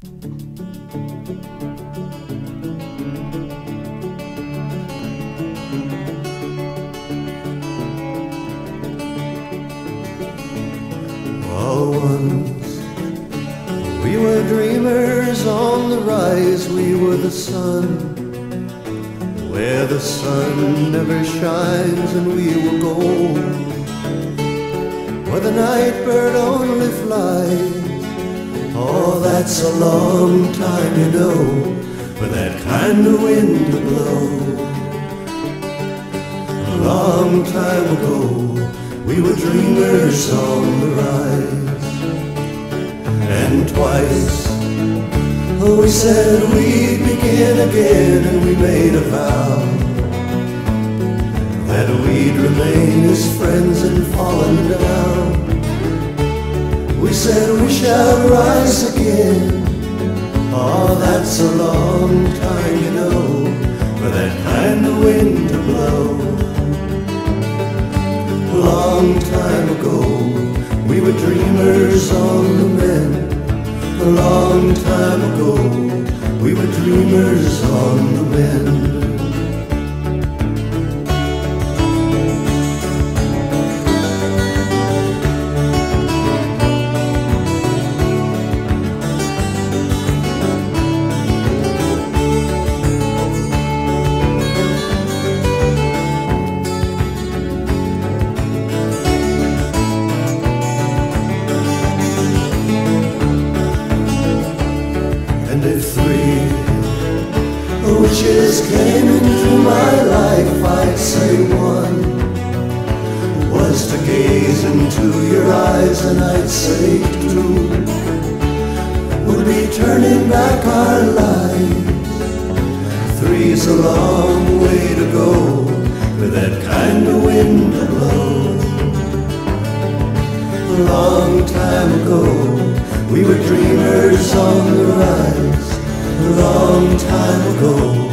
Oh, once we were dreamers on the rise, we were the sun. Where the sun never shines and we were go. Where the night bird only flies. Oh, that's a long time, you know, for that kind of wind to blow. A long time ago, we were dreamers on the rise. And twice, oh, we said we'd begin again, and we made a vow that we'd remain as friends and fallen down. We said we shall rise again. Oh, that's a long time, you know, for that kind of wind to blow. Long time ago, we were dreamers on the mend. A long time ago, we were dreamers on the mend. Wishes came into my life, I'd say one was to gaze into your eyes, and I'd say two would be turning back our lives. Three's a long way to go for that kind of wind to blow. A long time ago, we were dreamers on the rise. A long time ago,